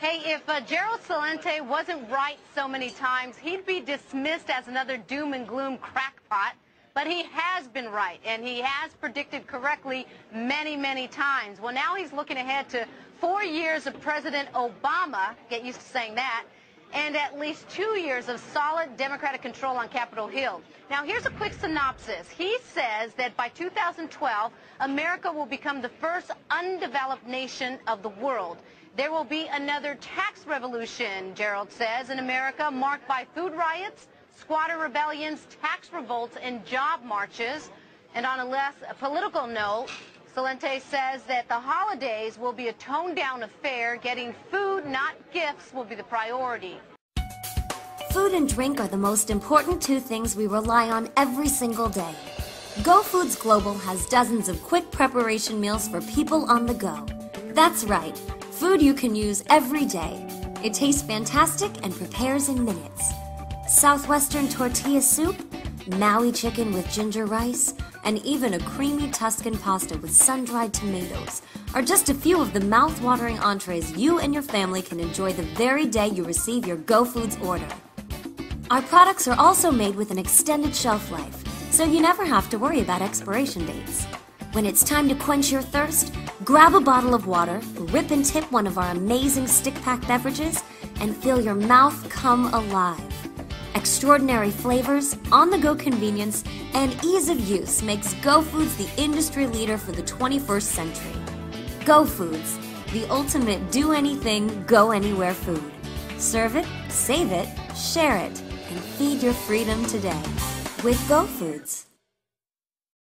Hey, if uh, Gerald Celente wasn't right so many times, he'd be dismissed as another doom and gloom crackpot. But he has been right, and he has predicted correctly many, many times. Well, now he's looking ahead to four years of President Obama, get used to saying that, and at least two years of solid Democratic control on Capitol Hill. Now, here's a quick synopsis. He says that by 2012, America will become the first undeveloped nation of the world. There will be another tax revolution, Gerald says, in America, marked by food riots, squatter rebellions, tax revolts, and job marches. And on a less political note, Celente says that the holidays will be a toned-down affair. Getting food, not gifts, will be the priority. Food and drink are the most important two things we rely on every single day. Go Foods Global has dozens of quick preparation meals for people on the go. That's right, food you can use every day. It tastes fantastic and prepares in minutes. Southwestern tortilla soup, Maui chicken with ginger rice, and even a creamy Tuscan pasta with sun-dried tomatoes are just a few of the mouth-watering entrees you and your family can enjoy the very day you receive your Go Foods order. Our products are also made with an extended shelf life, so you never have to worry about expiration dates. When it's time to quench your thirst, grab a bottle of water, rip and tip one of our amazing stick-pack beverages, and feel your mouth come alive. Extraordinary flavors, on-the-go convenience, and ease of use makes Go Foods the industry leader for the 21st century. Go Foods, the ultimate do anything, go anywhere food. Serve it, save it, share it, and feed your freedom today with Go Foods.